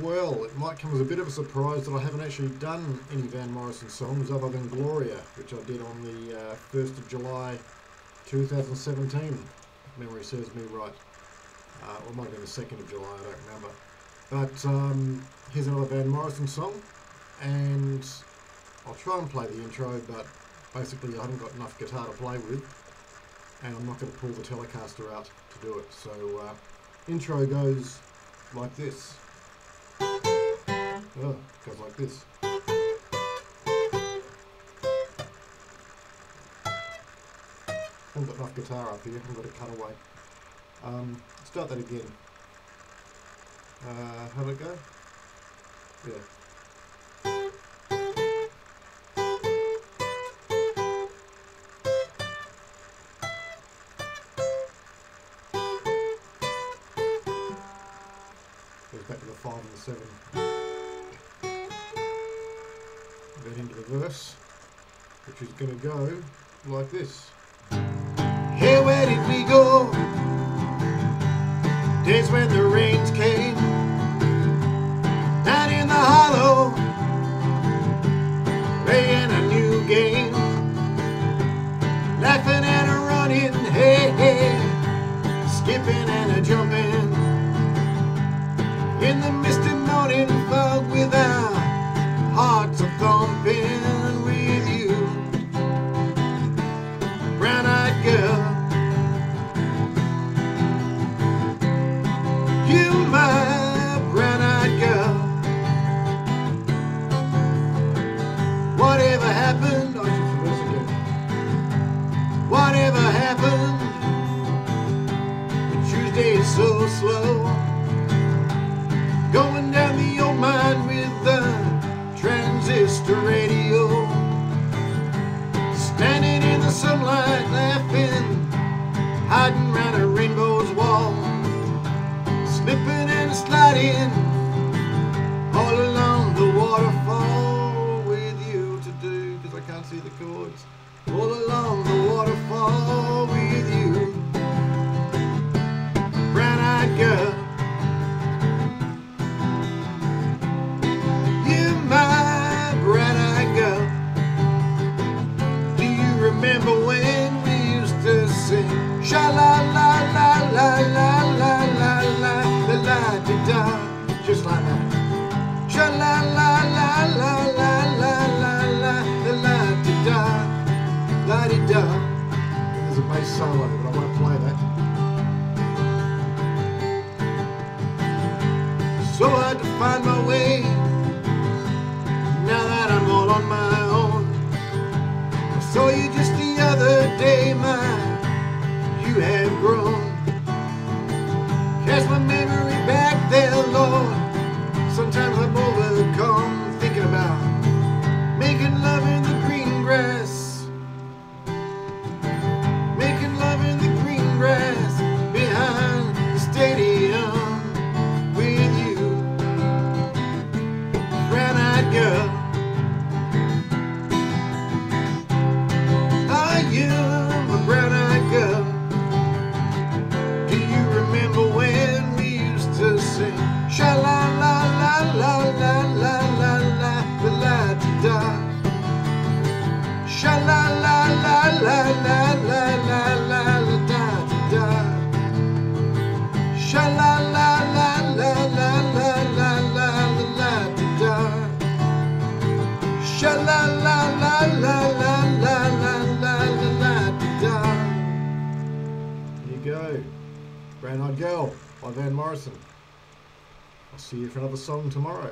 Well, it might come as a bit of a surprise that I haven't actually done any Van Morrison songs other than Gloria, which I did on the uh, 1st of July 2017. Memory serves me right. Uh, or it might have been the 2nd of July, I don't remember. But um, here's another Van Morrison song, and I'll try and play the intro, but basically I haven't got enough guitar to play with, and I'm not going to pull the Telecaster out to do it. So, uh, intro goes like this. Oh, goes like this. haven't got enough guitar up here, I've got to cut away. Um, start that again. Uh, how'd it go? Yeah. Goes back to the five and the seven. Then into the verse, which is going to go like this. Hey, where did we go? Days when the rains came Down in the hollow so slow. Going down the old mine with the transistor radio. Standing in the sunlight, laughing, hiding round a rainbow's wall slipping and sliding all along the waterfall with you to do because I can't see the chords go. Brown Eyed Girl by Van Morrison. I'll see you for another song tomorrow.